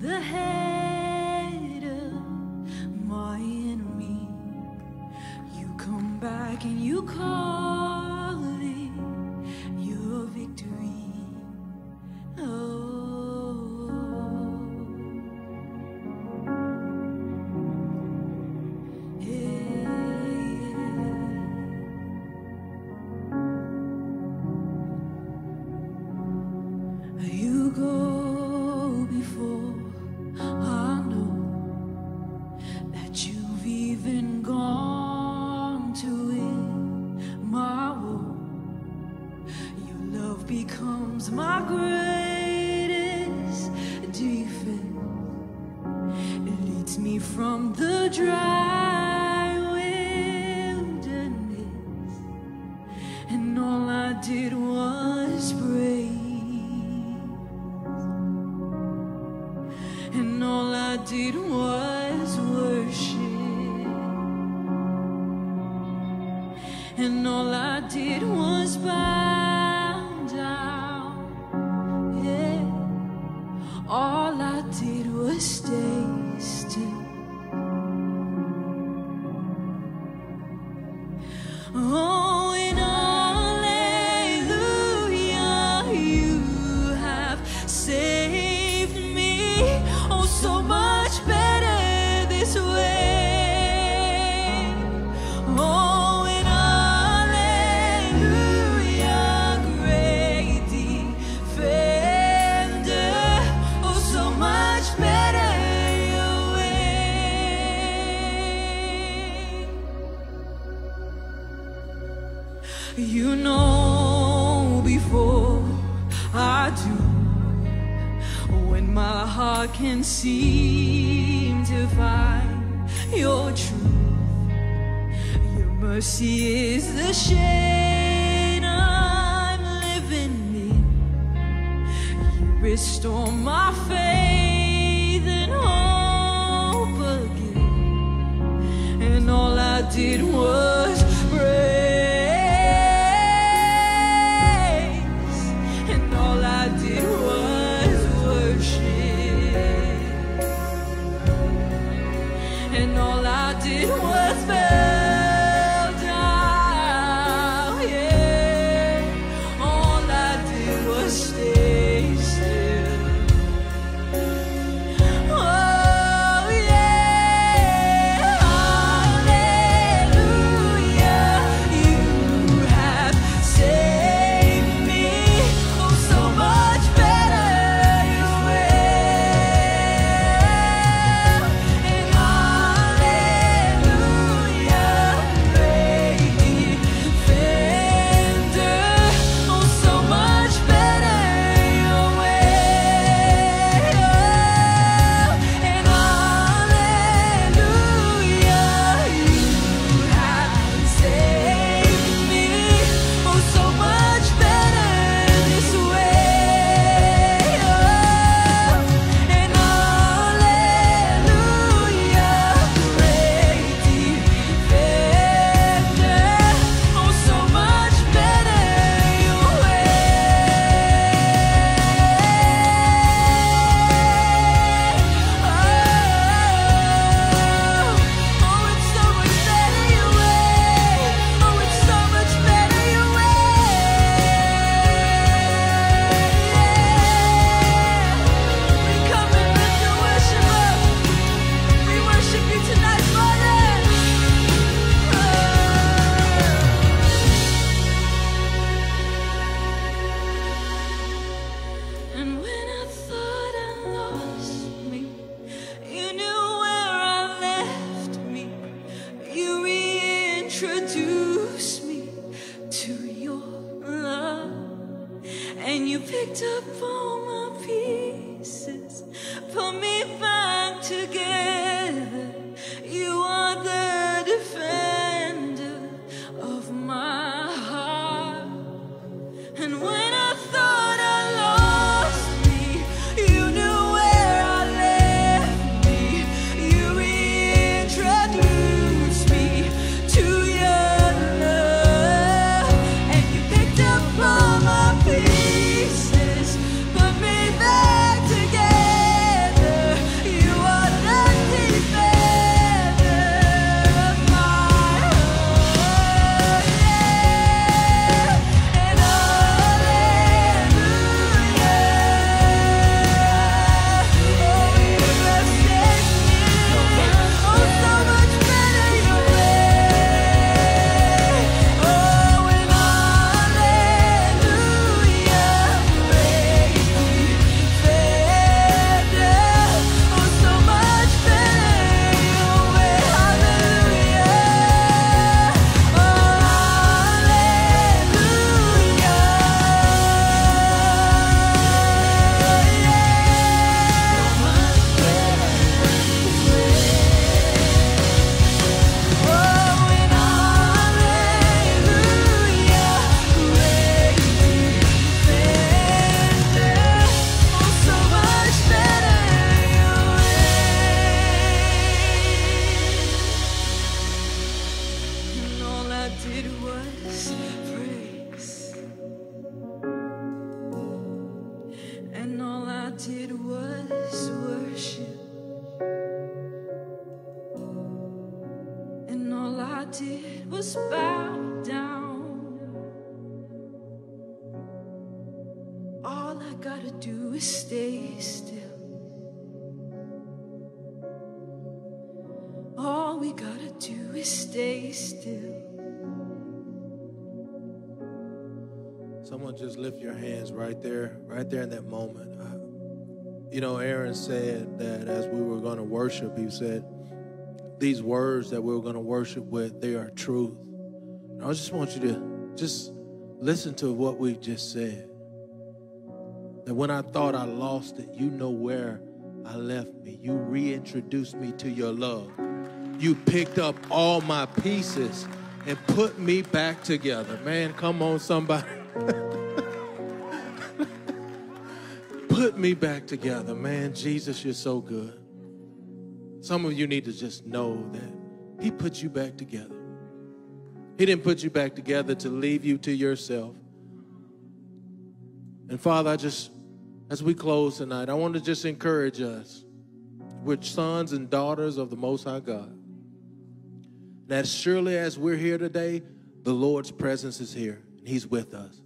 the head of my enemy. You come back and you call it your victory. Oh. You go becomes my greatest defense. It leads me from the dry wilderness, and all I did was pray, and all I did was worship. did was stay still. my heart can seem to find your truth. Your mercy is the shade I'm living in. You restore my faith. I did was bad. picked up And all I did was worship. And all I did was bow down. All I gotta do is stay still. All we gotta do is stay still. Someone just lift your hands right there, right there in that moment. Uh, you know, Aaron said that as we were going to worship, he said, These words that we were going to worship with, they are truth. And I just want you to just listen to what we just said. That when I thought I lost it, you know where I left me. You reintroduced me to your love. You picked up all my pieces and put me back together. Man, come on, somebody. put me back together. Man, Jesus, you're so good. Some of you need to just know that He put you back together. He didn't put you back together to leave you to yourself. And Father, I just, as we close tonight, I want to just encourage us. We're sons and daughters of the Most High God. That surely as we're here today, the Lord's presence is here, and He's with us.